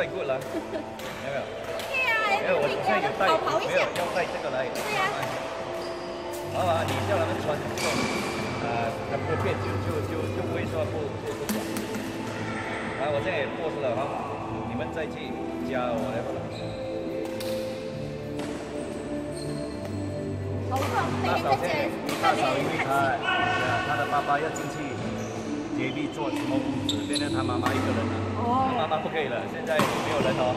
所以是怪 good 啦，有 没有？对啊，没有，我现在有带，没有。要带这个来。对呀好啊，你叫他们穿这种，呃，变就，就就就不会说不不不爽。啊，我现在也过去了哈，你们再去加我来吧。好棒，大嫂每个姐现在，大嫂因为她，呃她的爸爸要进去接力做什么屋子，变成他妈妈一个人了。他妈妈不可以了，现在没有人哦，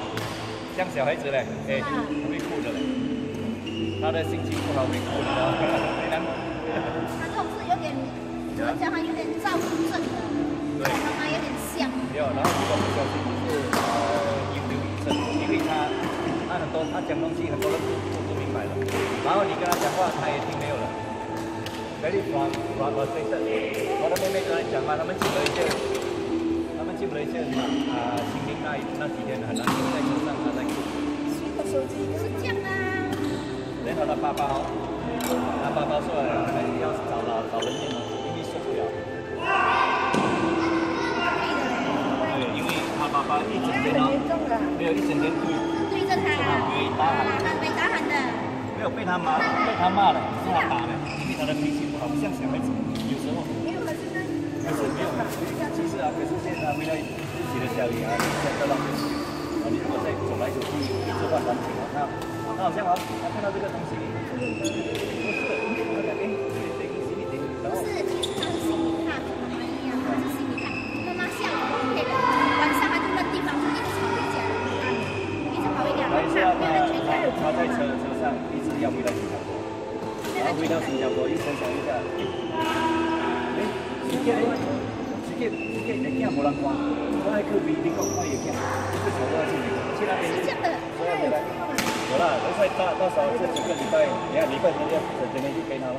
像小孩子嘞，哎，就会哭的嘞。他的心情不好会哭的哦，你能？他这种是有点，怎么讲？他有点躁郁症的，对跟妈妈有点像。没有，然后如果不小心就是呃有忧郁症，因为他他很多他讲东西很多人不不不明白了，然后你跟他讲话他也听没有了。Very fr frustrated。我的妹妹跟他讲嘛，他们去了一些，他们去了一些什么啊，清明那那几天很难受，在车上他在哭手机。是这样啊，然后他爸爸哦，他爸爸说可能要找老找人念了，因为受不了。对，因为他爸爸一整天哦，没有一整天对。对着他，啊，他被打喊的，没有被他骂，被他骂了，是他打的，因为他的脾气好，不像小孩子，有时候没有可是，没有，其实啊，可是现在为了自己的家里啊，现在浪费时间，啊，你如果在走来走去，一直换环境啊，他他好像啊，他看到这个东西，不是，他讲哎，这个这个行李行李，然后然后回到新加坡又分享一下，哎，世界咧，世界世界你囝无人看，我爱去美国看伊囝，去跑到去，去那边是这样的，所以回来。有啦，所以到到时候这几个礼拜，你看礼拜天要整天去陪他咯，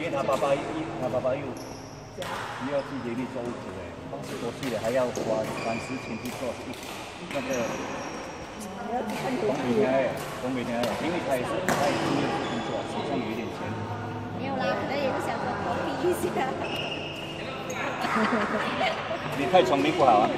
因为他爸爸一他爸爸又又要去接力做屋子哎，八十多岁了还要花三十钱去做一那个东北天，东北天，因为他也是他也是 你太聪明不好啊。